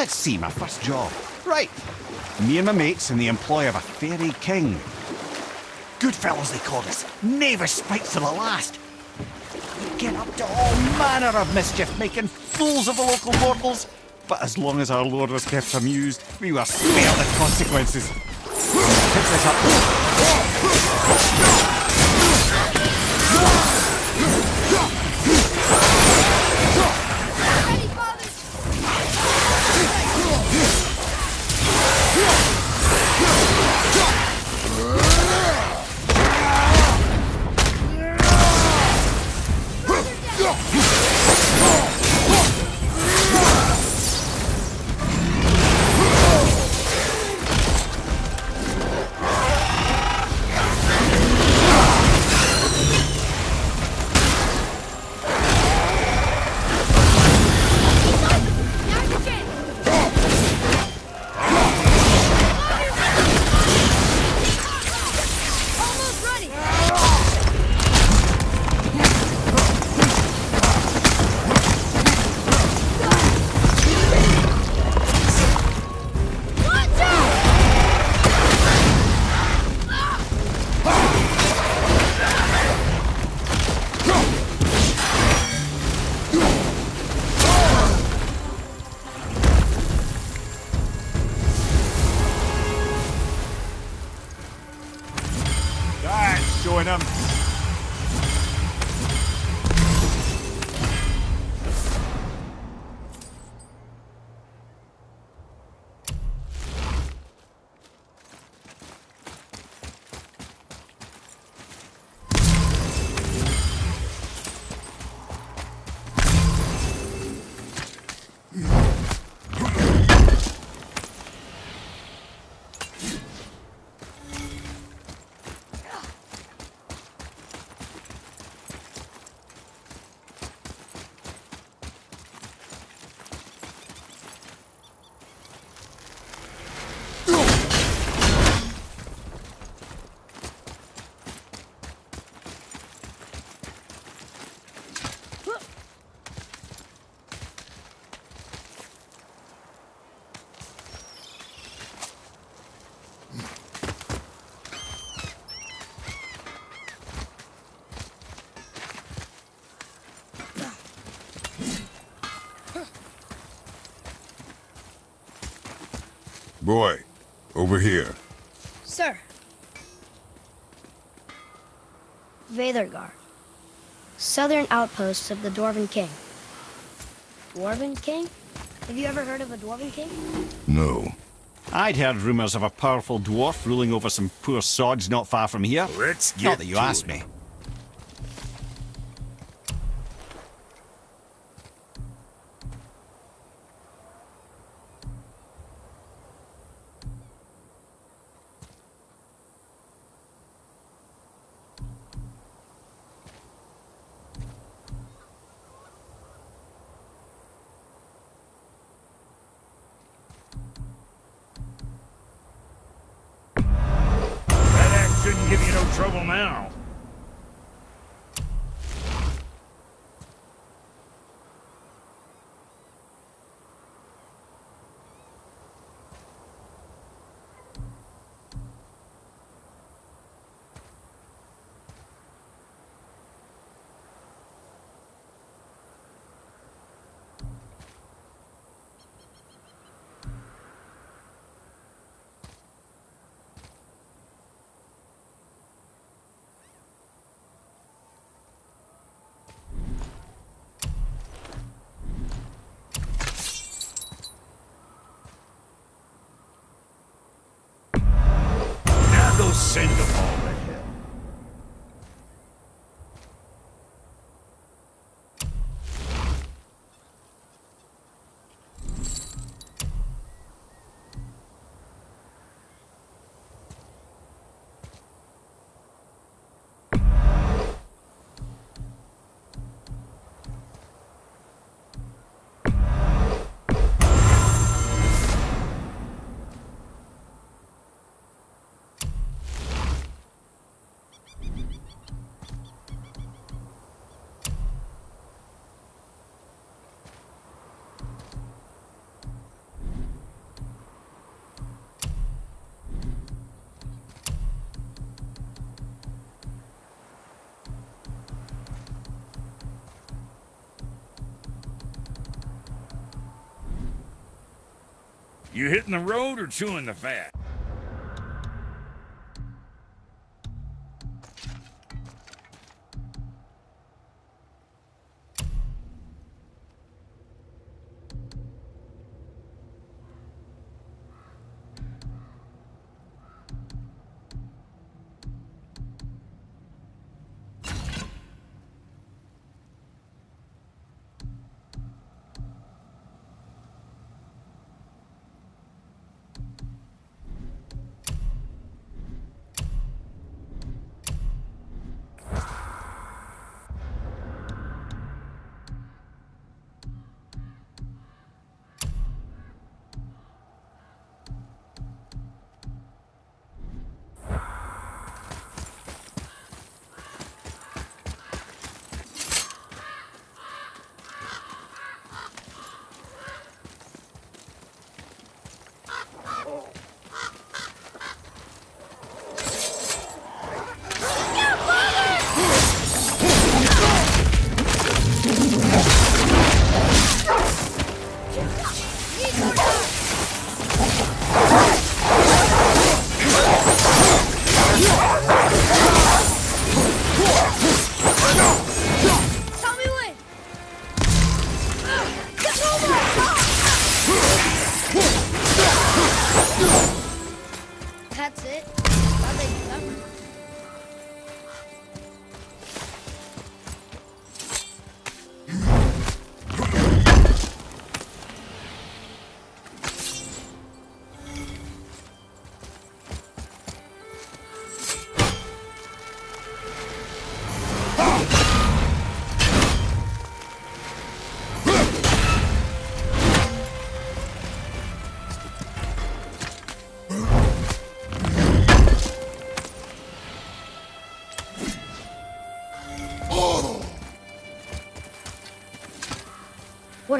Let's see, my first job. Right. Me and my mates in the employ of a fairy king. Good fellows, they called us. Never spikes to the last. We'd get up to all manner of mischief, making fools of the local mortals. But as long as our lord was kept amused, we were spared the consequences. Pick this up. Boy, over here. Sir. Veithurgard. Southern outposts of the Dwarven King. Dwarven King? Have you ever heard of a Dwarven King? No. I'd heard rumours of a powerful dwarf ruling over some poor sods not far from here. Let's get Not that you asked it. me. Trouble now. You hitting the road or chewing the fat?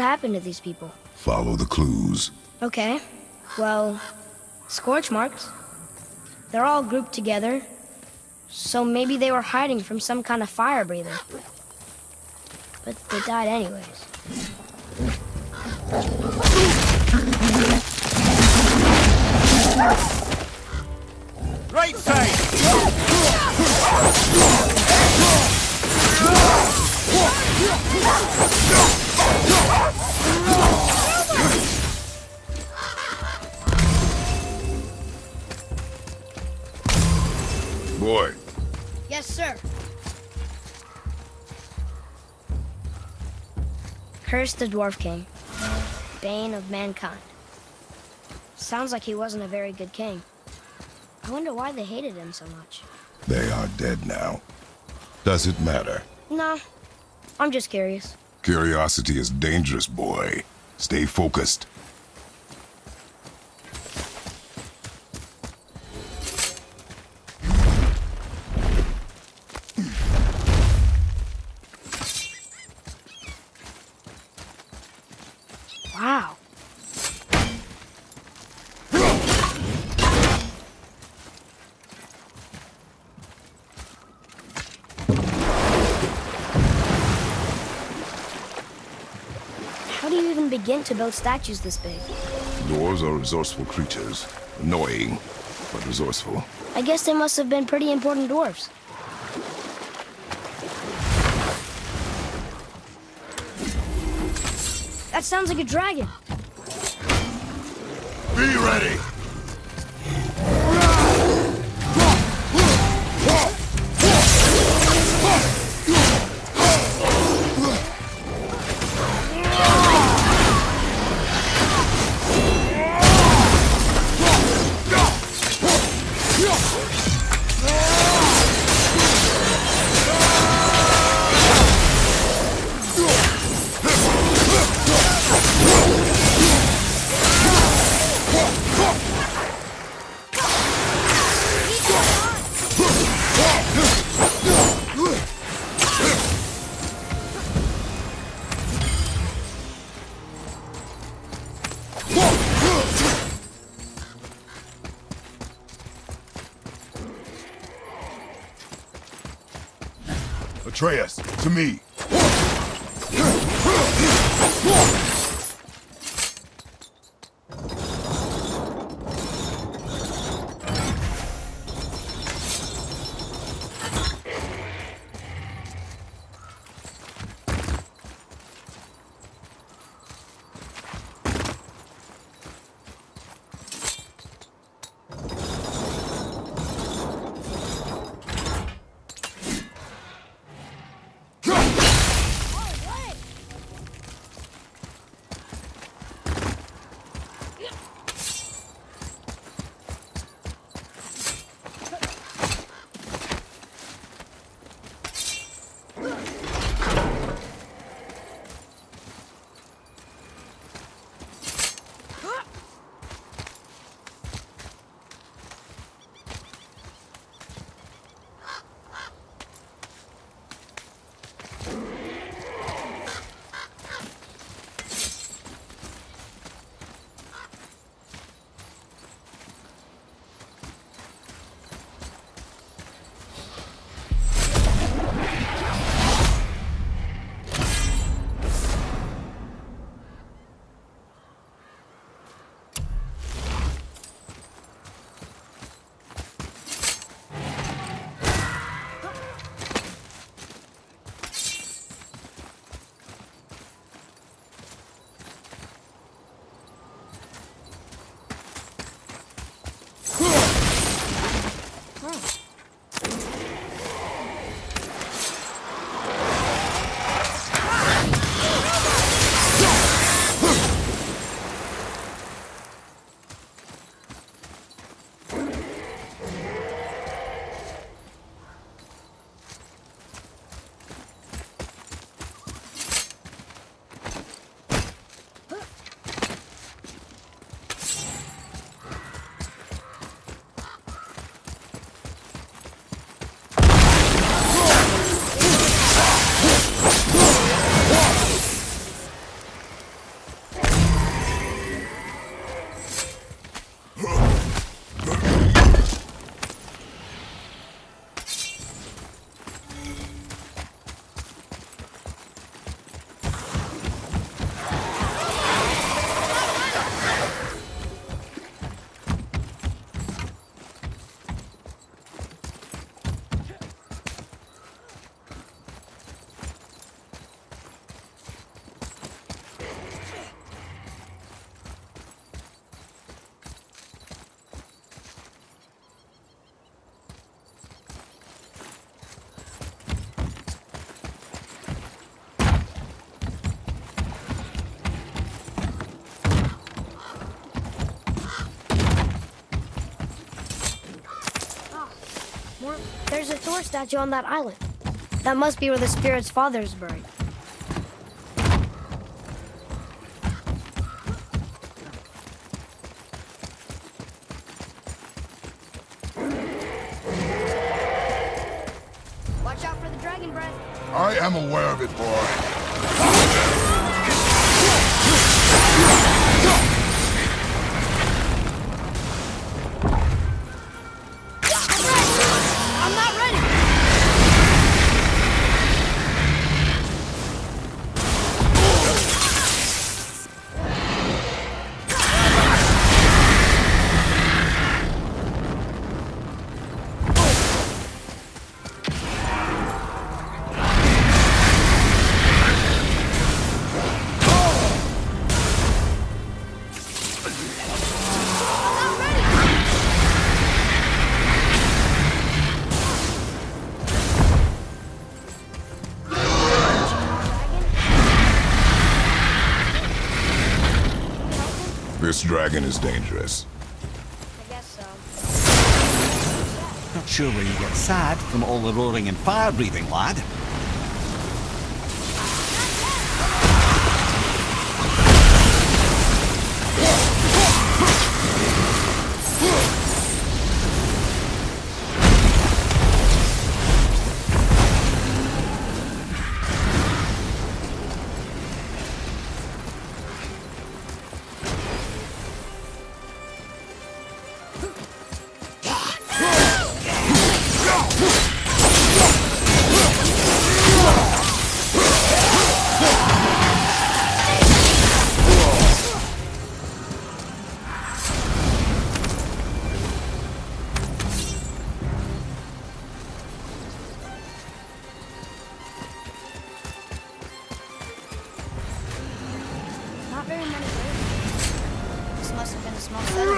What happened to these people? Follow the clues. Okay. Well, scorch marks. They're all grouped together. So maybe they were hiding from some kind of fire breather. But they died anyways. Yes, sir. Curse the Dwarf King, bane of mankind. Sounds like he wasn't a very good king. I wonder why they hated him so much. they are dead now. Does it matter? No, I'm just curious. Curiosity is dangerous, boy. Stay focused. To build statues this big? Dwarves are resourceful creatures. Annoying, but resourceful. I guess they must have been pretty important dwarves. That sounds like a dragon. Be ready! Thor statue on that island. That must be where the spirit's father is buried. This dragon is dangerous. I guess so. Not sure where you get sad from all the roaring and fire breathing, lad. Must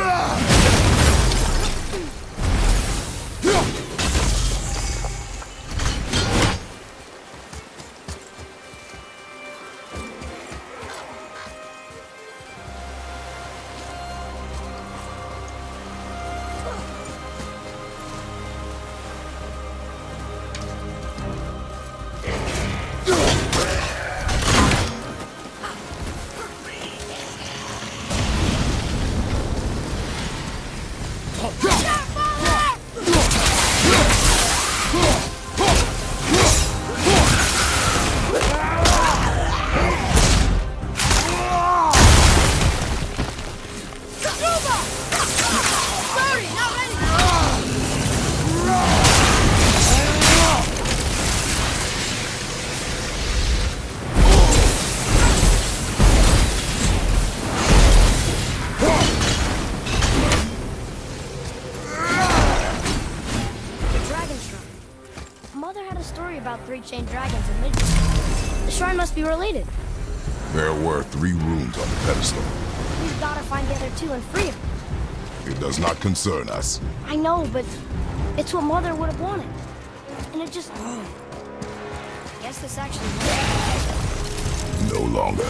Mother had a story about three chained dragons in Midgard. The shrine must be related. There were three rooms on the pedestal. We've got to find the other two and free them. It does not concern us. I know, but it's what Mother would have wanted. And it just... Guess this actually. No longer.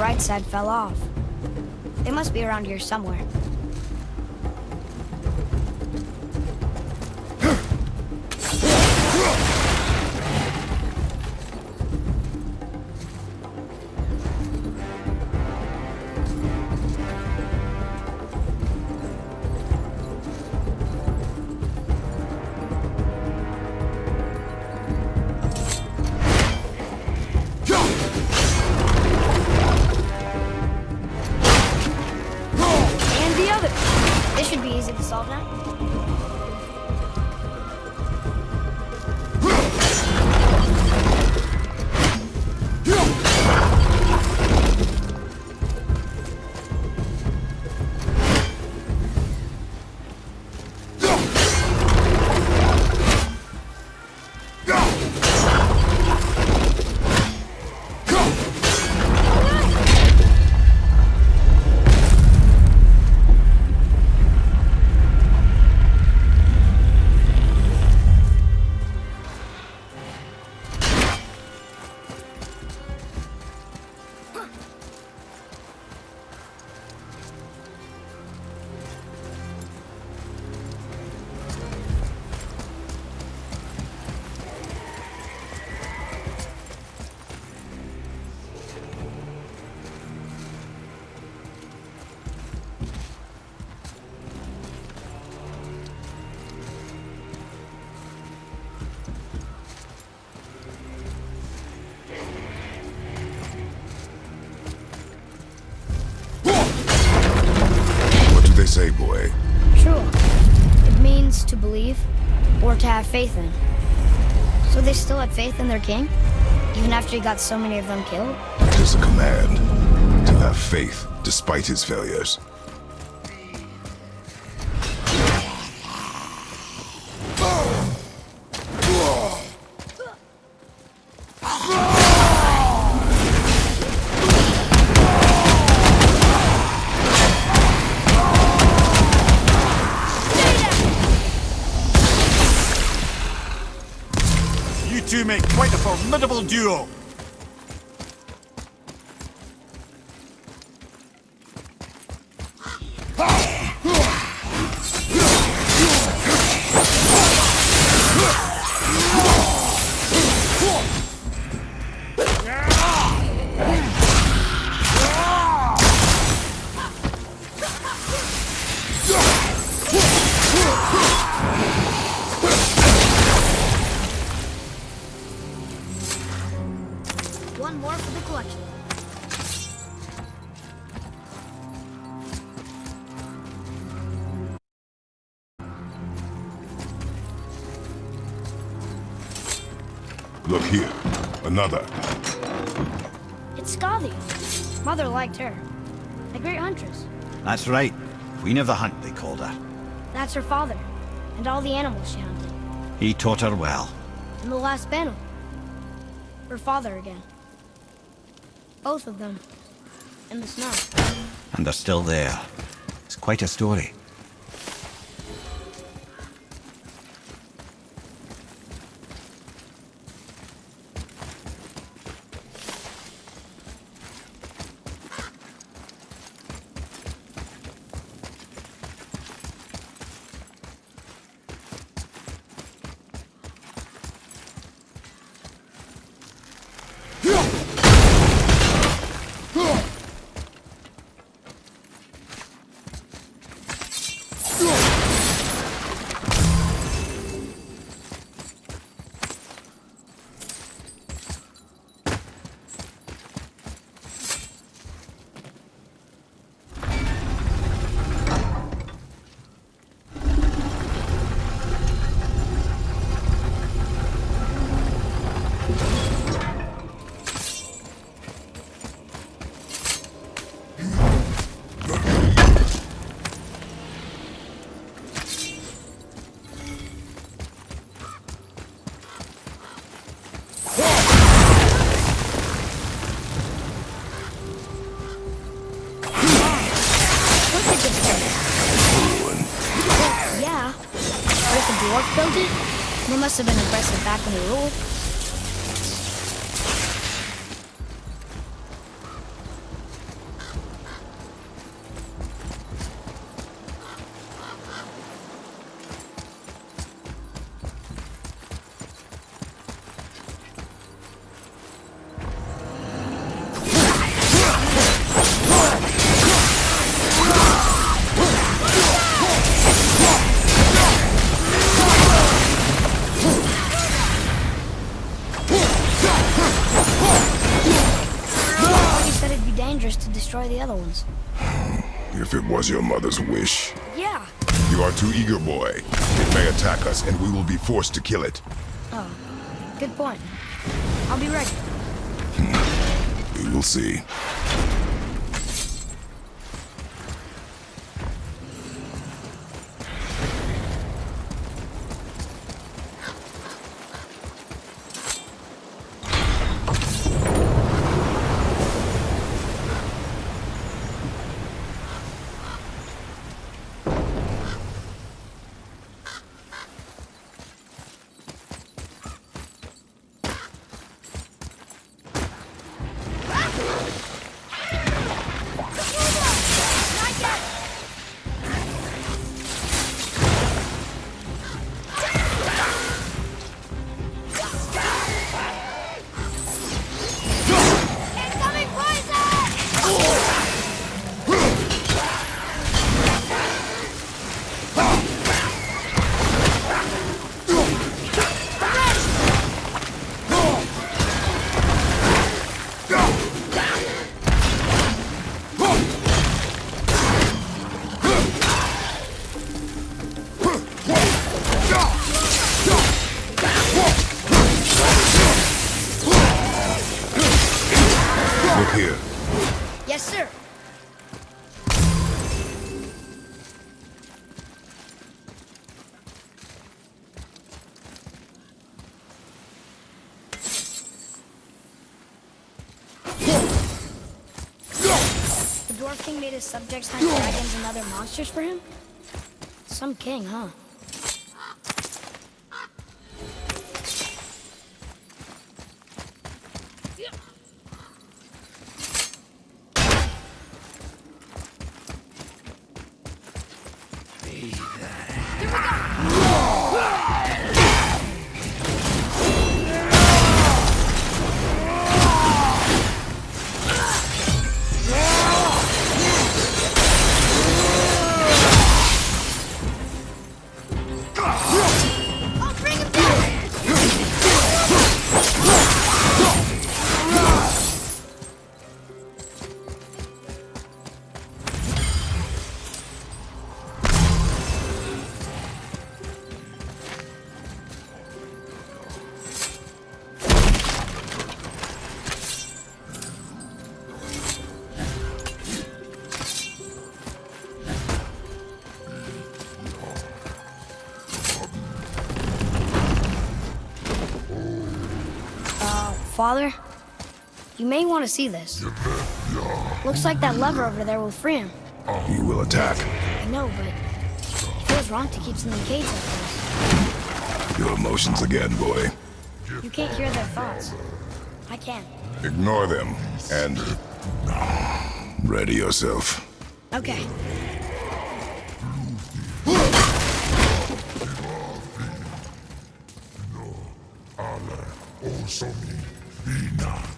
Right side fell off. They must be around here somewhere. Faith in. So they still had faith in their king? Even after he got so many of them killed? It is a command to have faith despite his failures. Liked her. The great huntress. That's right. Queen of the Hunt, they called her. That's her father. And all the animals she hunted. He taught her well. In the last battle. Her father again. Both of them. In the snow. And they're still there. It's quite a story. Must have been impressive back when he ruled. If it was your mother's wish. Yeah. You are too eager, boy. It may attack us, and we will be forced to kill it. Oh, good point. I'll be ready. Hmm. We will see. His subjects hunt dragons and other monsters for him? Some king, huh? I'll Father? You may want to see this. Looks like that lever over there will free him. He will attack. I know, but it feels wrong to keep something caged like this. Your emotions again, boy. You can't hear their thoughts. I can. Ignore them, and... Ready yourself. Okay. Erfiliga,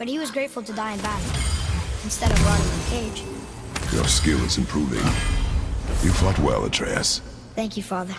But he was grateful to die in battle, instead of rotting in a cage. Your skill is improving. You fought well, Atreus. Thank you, Father.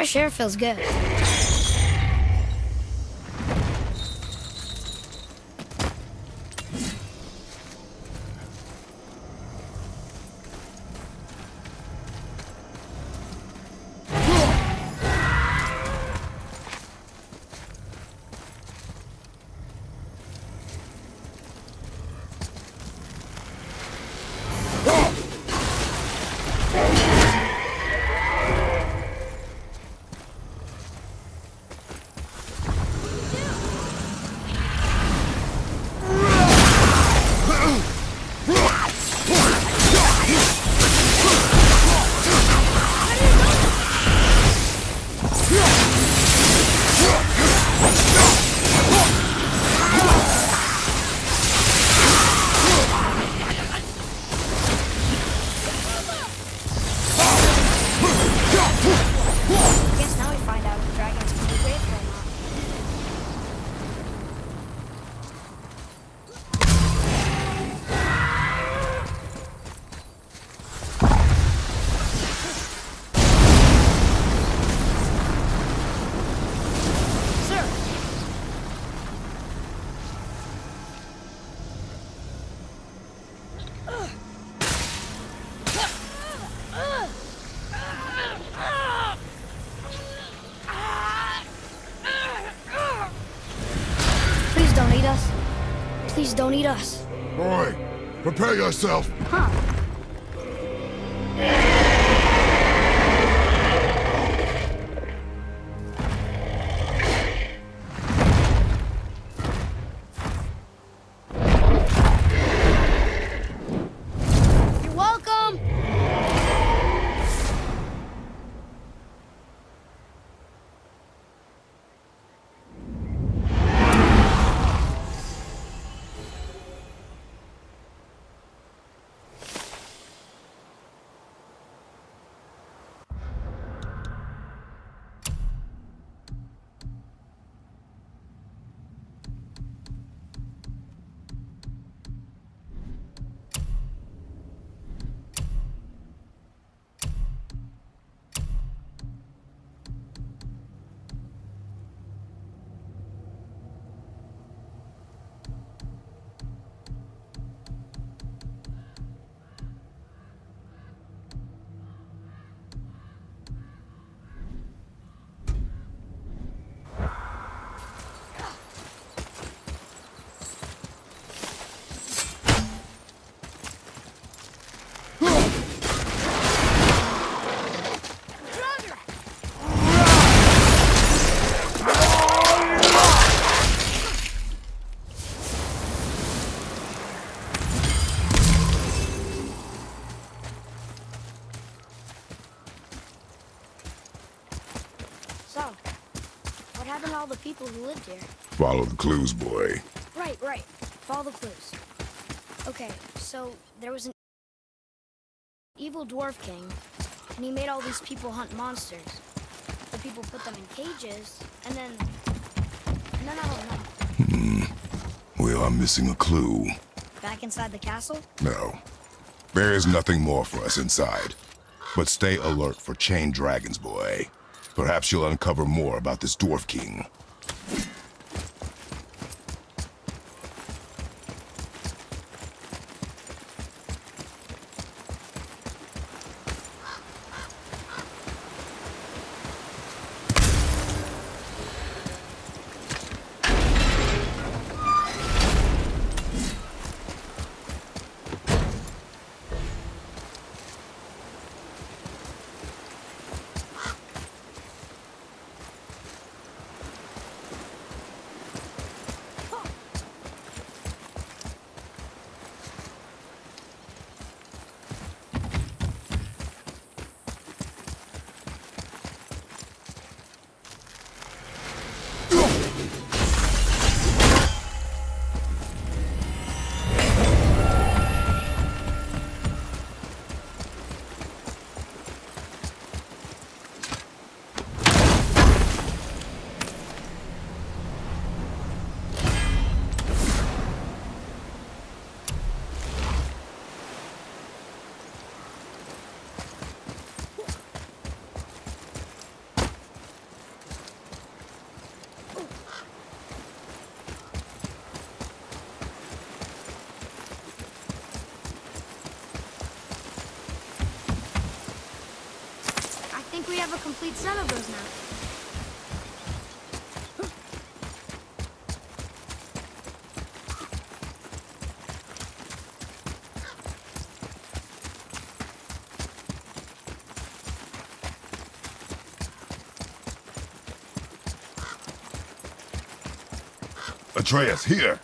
Fresh air feels good. Prepare yourself. Looking to all the people who lived here. Follow the clues, boy. Right, right. Follow the clues. Okay, so there was an evil dwarf king, and he made all these people hunt monsters. The people put them in cages, and then... And then I don't know. Hmm. We are missing a clue. Back inside the castle? No. There is nothing more for us inside. But stay alert for chained dragons, boy. Perhaps you'll uncover more about this Dwarf King. I think we have a complete set of those now. Atreus, here!